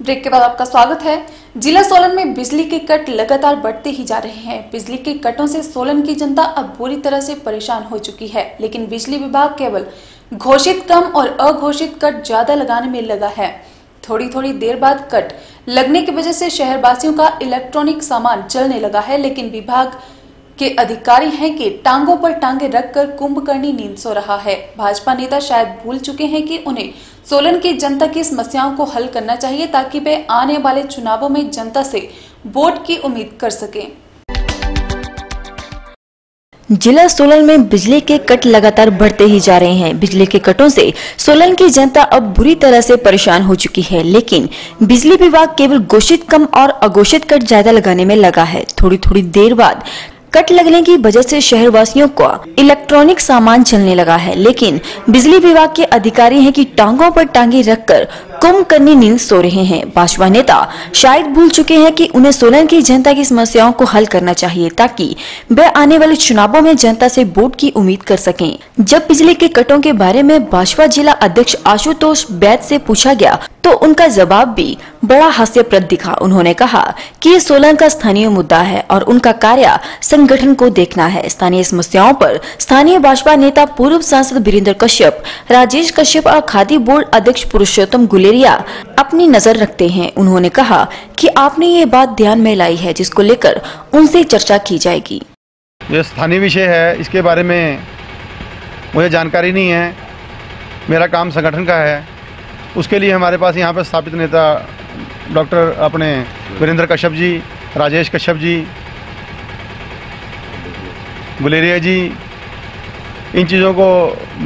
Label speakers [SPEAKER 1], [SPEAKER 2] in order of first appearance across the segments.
[SPEAKER 1] Break के बाद आपका स्वागत है। जिला सोलन में बिजली के कट लगातार बढ़ते ही जा रहे हैं। बिजली के कटों से सोलन की जनता अब बुरी तरह से परेशान हो चुकी है, लेकिन बिजली विभाग केवल घोषित कम और अघोषित कट ज़्यादा लगाने में लगा है। थोड़ी थोड़ी देर बाद कट लगने की वजह से शहरवासियों का इलेक्ट्रॉनिक सामान चलने लगा है, लेकिन विभाग के अधिकारी हैं कि टांगों पर टांगे रखकर कुंभकर्णी नींद सो रहा है। भाजपा नेता शायद भूल चुके हैं कि उन्हें सोलन की जनता की समस्याओं को हल करना चाहिए ताकि वे आने वाले चुनावों में जनता से वोट की उम्मीद कर सकें।
[SPEAKER 2] जिला सोलन में बिजली के कट लगातार बढ़ते ही जा रहे हैं। बिजली के कटों से सोलन की जनता अब बुरी तरह से परेशान हो चुकी है, लेकिन बिजली विभाग केवल घोषित कम और अघोषित कट ज़्यादा लगाने में लगा है। थोड़ी थोड़ी देर बाद कट लगने की वजह से शहरवासियों को इलेक्ट्रॉनिक सामान चलने लगा है, लेकिन बिजली विभाग के अधिकारी हैं कि टांगों पर टांगे रखकर कुंभकर्णी नींद सो रहे हैं। भाजपा नेता शायद भूल चुके हैं कि उन्हें सोलन की जनता की समस्याओं को हल करना चाहिए, ताकि वे आने वाले चुनावों में जनता से वोट की उम्मीद कर सकें। जब बिजली के कटों के बारे में भाजपा जिला अध्यक्ष आशुतोष बैद से पूछा गया तो उनका जवाब भी बड़ा हास्यप्रद दिखा। उन्होंने कहा कि ये सोलन का स्थानीय मुद्दा है और उनका कार्य संगठन को देखना है। स्थानीय समस्याओं पर स्थानीय भाजपा नेता पूर्व सांसद वीरेंद्र कश्यप, राजेश कश्यप और खादी बोर्ड अध्यक्ष पुरुषोत्तम गुलेरिया अपनी नज़र रखते हैं। उन्होंने कहा कि आपने ये बात ध्यान में लाई है, जिसको लेकर उनसे चर्चा की जाएगी।
[SPEAKER 3] ये स्थानीय विषय है, इसके बारे में मुझे जानकारी नहीं है। मेरा काम संगठन का है। उसके लिए हमारे पास यहाँ पर स्थापित नेता डॉक्टर अपने वीरेंद्र कश्यप जी, राजेश कश्यप जी, गुलेरिया जी, इन चीज़ों को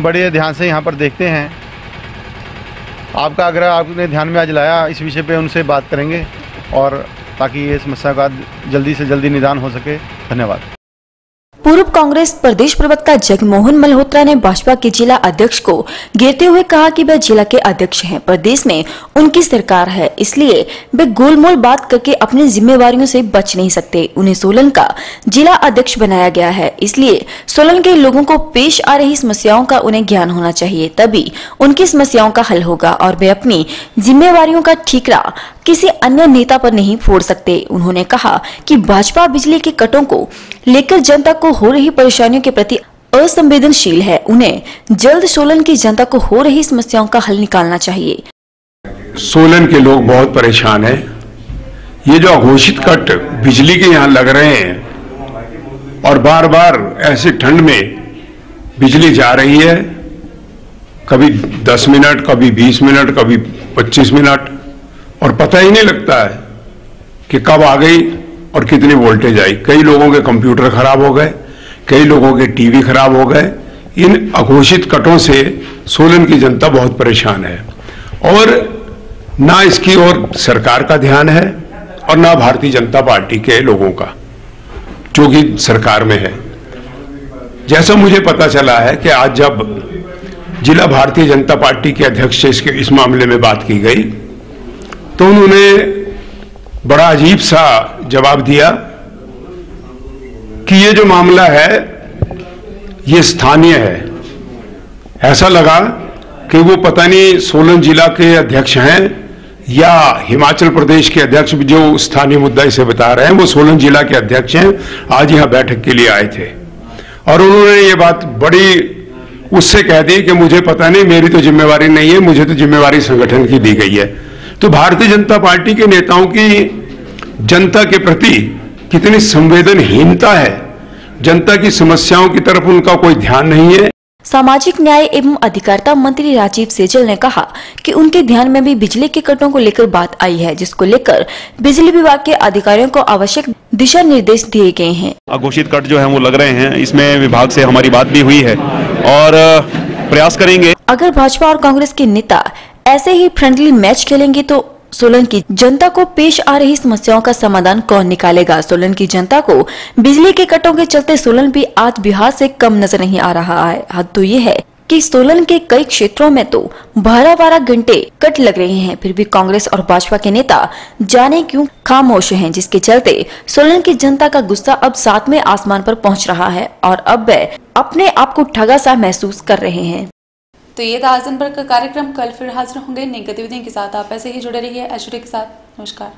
[SPEAKER 3] बड़े ध्यान से यहाँ पर देखते हैं। आपका आग्रह आपने ध्यान में आज लाया, इस विषय पे उनसे बात करेंगे और ताकि ये समस्या का जल्दी से जल्दी निदान हो सके। धन्यवाद।
[SPEAKER 2] पूर्व कांग्रेस प्रदेश प्रवक्ता जगमोहन मल्होत्रा ने भाजपा के जिला अध्यक्ष को घेरते हुए कहा कि वह जिला के अध्यक्ष हैं प्रदेश में उनकी सरकार है, इसलिए वे गोलमोल बात करके अपनी जिम्मेवारियों से बच नहीं सकते। उन्हें सोलन का जिला अध्यक्ष बनाया गया है, इसलिए सोलन के लोगों को पेश आ रही समस्याओं का उन्हें ज्ञान होना चाहिए, तभी उनकी समस्याओं का हल होगा और वे अपनी जिम्मेवारियों का ठीकरा किसी अन्य नेता पर नहीं फोड़ सकते। उन्होंने कहा कि भाजपा बिजली के कटों को लेकर जनता को हो रही परेशानियों के प्रति असंवेदनशील है। उन्हें जल्द सोलन की जनता को हो रही समस्याओं का हल निकालना चाहिए।
[SPEAKER 4] सोलन के लोग बहुत परेशान हैं। ये जो अघोषित कट बिजली के यहाँ लग रहे हैं और बार बार ऐसे ठंड में बिजली जा रही है, कभी 10 मिनट, कभी 20 मिनट, कभी 25 मिनट और पता ही नहीं लगता है कि कब आ गई और कितनी वोल्टेज आई। कई लोगों के कंप्यूटर खराब हो गए, कई लोगों के टीवी खराब हो गए। इन अघोषित कटों से सोलन की जनता बहुत परेशान है। और ना इसकी ओर सरकार का ध्यान है और ना भारतीय जनता पार्टी के लोगों का, जो कि सरकार में है। जैसा मुझे पता चला है कि आज जब जिला भारतीय जनता पार्टी के अध्यक्ष से इस मामले में बात की गई तो उन्होंने बड़ा अजीब सा जवाब दिया कि ये जो मामला है, ये स्थानीय है। ऐसा लगा कि वो पता नहीं सोलन जिला के अध्यक्ष हैं या हिमाचल प्रदेश के अध्यक्ष जो स्थानीय मुद्दा इसे बता रहे हैं, वो सोलन जिला के अध्यक्ष हैं, आज यहाँ बैठक के लिए आए थे। और उन्होंने ये बात बड़ी उससे कह दी कि मुझे पता नहीं, मेरी तो जिम्मेवारी नहीं है, मुझे तो जिम्मेवारी संगठन की दी गई है। तो भारतीय जनता पार्टी के नेताओं की जनता के प्रति कितनी संवेदनहीनता है? जनता की समस्याओं की तरफ़ उनका कोई ध्यान नहीं है।
[SPEAKER 2] सामाजिक न्याय एवं अधिकारिता मंत्री राजीव सेजल ने कहा कि उनके ध्यान में भी बिजली के कटों को लेकर बात आई है जिसको लेकर बिजली विभाग के अधिकारियों को आवश्यक दिशा निर्देश दिए गए हैं।
[SPEAKER 5] अघोषित कट जो है वो लग रहे हैं इसमें विभाग से हमारी बात भी हुई है और प्रयास करेंगे।
[SPEAKER 2] अगर भाजपा और कांग्रेस के नेता ऐसे ही फ्रेंडली मैच खेलेंगे तो सोलन की जनता को पेश आ रही समस्याओं का समाधान कौन निकालेगा? सोलन की जनता को बिजली के कटों के चलते सोलन भी आज बिहार से कम नज़र नहीं आ रहा है। हद तो ये है कि सोलन के कई क्षेत्रों में तो बारह बारह घंटे कट लग रहे हैं। फिर भी कांग्रेस और भाजपा के नेता जाने क्यों खामोश हैं, जिसके चलते सोलन की जनता का गुस्सा अब सातवें आसमान पर पहुँच रहा है और अब वे अपने आप को ठगा सा महसूस कर रहे हैं।
[SPEAKER 1] तो ये था आज भर का कार्यक्रम। कल फिर हाजिर होंगे नई गतिविधियों के साथ। आप ऐसे ही जुड़े रहिए एच के साथ। नमस्कार।